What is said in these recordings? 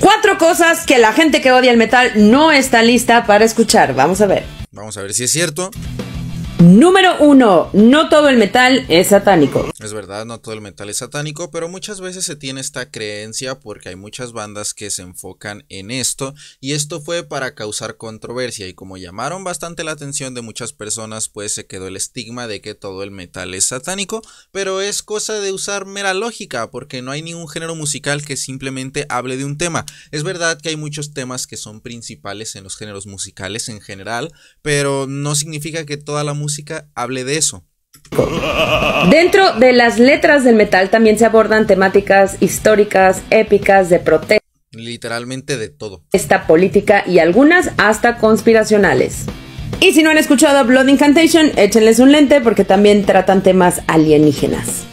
Cuatro cosas que la gente que odia el metal no está lista para escuchar. Vamos a ver. Vamos a ver si es cierto. Número 1. No todo el metal es satánico. Es verdad, no todo el metal es satánico, pero muchas veces se tiene esta creencia porque hay muchas bandas que se enfocan en esto y esto fue para causar controversia y como llamaron bastante la atención de muchas personas pues se quedó el estigma de que todo el metal es satánico, pero es cosa de usar mera lógica porque no hay ningún género musical que simplemente hable de un tema. Es verdad que hay muchos temas que son principales en los géneros musicales en general, pero no significa que toda la música música hable de eso. Dentro de las letras del metal también se abordan temáticas históricas, épicas, de protesta. Literalmente de todo. Esta política y algunas hasta conspiracionales. Y si no han escuchado Blood Incantation, échenles un lente porque también tratan temas alienígenas.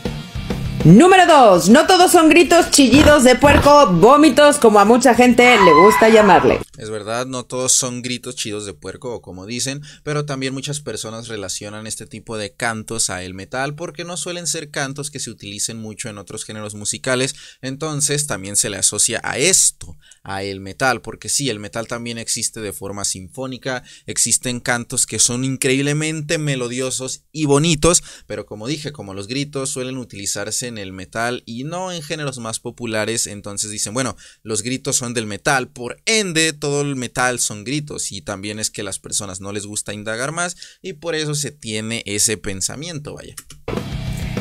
Número 2. No todos son gritos, chillidos de puerco, vómitos, como a mucha gente le gusta llamarle. Es verdad, no todos son gritos chidos de puerco o como dicen, pero también muchas personas relacionan este tipo de cantos a el metal porque no suelen ser cantos que se utilicen mucho en otros géneros musicales, entonces también se le asocia a esto, a el metal, porque sí, el metal también existe de forma sinfónica, existen cantos que son increíblemente melodiosos y bonitos, pero como dije, como los gritos suelen utilizarse en el metal y no en géneros más populares, entonces dicen, bueno, los gritos son del metal, por ende todo el metal son gritos y también es que las personas no les gusta indagar más y por eso se tiene ese pensamiento, vaya.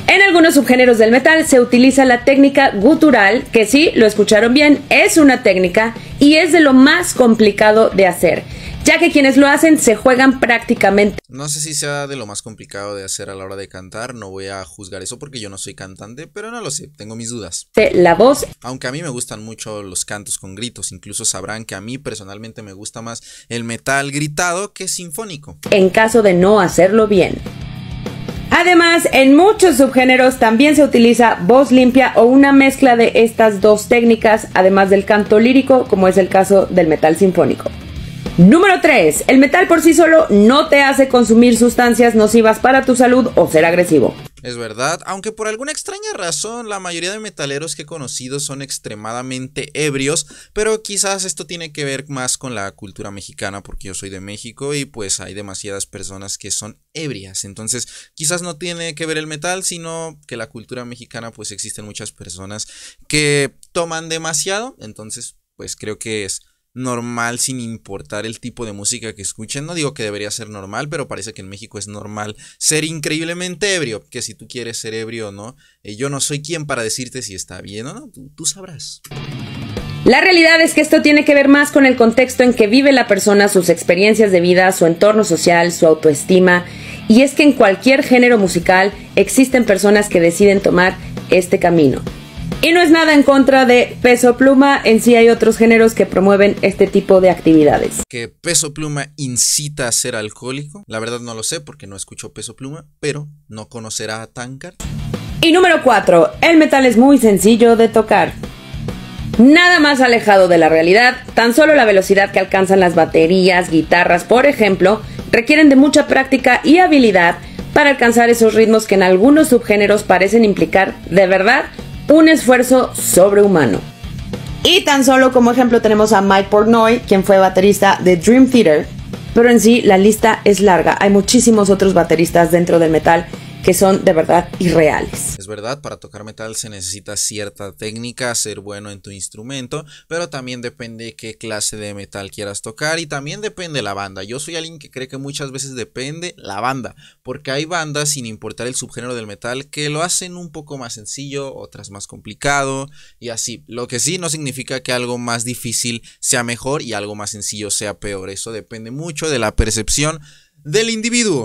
En algunos subgéneros del metal se utiliza la técnica gutural, que sí, lo escucharon bien, es una técnica y es de lo más complicado de hacer, ya que quienes lo hacen se juegan prácticamente. No sé si sea de lo más complicado de hacer a la hora de cantar, no voy a juzgar eso porque yo no soy cantante, pero no lo sé, tengo mis dudas. La voz. Aunque a mí me gustan mucho los cantos con gritos, incluso sabrán que a mí personalmente me gusta más el metal gritado que sinfónico. En caso de no hacerlo bien. Además, en muchos subgéneros también se utiliza voz limpia o una mezcla de estas dos técnicas, además del canto lírico, como es el caso del metal sinfónico. Número 3. El metal por sí solo no te hace consumir sustancias nocivas para tu salud o ser agresivo. Es verdad, aunque por alguna extraña razón la mayoría de metaleros que he conocido son extremadamente ebrios, pero quizás esto tiene que ver más con la cultura mexicana porque yo soy de México y pues hay demasiadas personas que son ebrias, entonces quizás no tiene que ver el metal, sino que la cultura mexicana pues existen muchas personas que toman demasiado, entonces pues creo que es normal sin importar el tipo de música que escuchen. No digo que debería ser normal, pero parece que en México es normal ser increíblemente ebrio. Que si tú quieres ser ebrio o no, eh, yo no soy quien para decirte si está bien o no, tú, tú sabrás. La realidad es que esto tiene que ver más con el contexto en que vive la persona, sus experiencias de vida, su entorno social, su autoestima. Y es que en cualquier género musical existen personas que deciden tomar este camino. Y no es nada en contra de Peso Pluma, en sí hay otros géneros que promueven este tipo de actividades. ¿Que Peso Pluma incita a ser alcohólico? La verdad no lo sé porque no escucho Peso Pluma, pero no conocerá a Tankard. Y número 4, el metal es muy sencillo de tocar. Nada más alejado de la realidad, tan solo la velocidad que alcanzan las baterías, guitarras, por ejemplo, requieren de mucha práctica y habilidad para alcanzar esos ritmos que en algunos subgéneros parecen implicar, de verdad, un esfuerzo sobrehumano. Y tan solo como ejemplo tenemos a Mike Portnoy, quien fue baterista de Dream Theater, pero en sí la lista es larga, hay muchísimos otros bateristas dentro del metal que son de verdad irreales. Es verdad, para tocar metal se necesita cierta técnica, ser bueno en tu instrumento, pero también depende qué clase de metal quieras tocar y también depende la banda. Yo soy alguien que cree que muchas veces depende la banda, porque hay bandas sin importar el subgénero del metal que lo hacen un poco más sencillo, otras más complicado y así. Lo que sí no significa que algo más difícil sea mejor y algo más sencillo sea peor. Eso depende mucho de la percepción del individuo.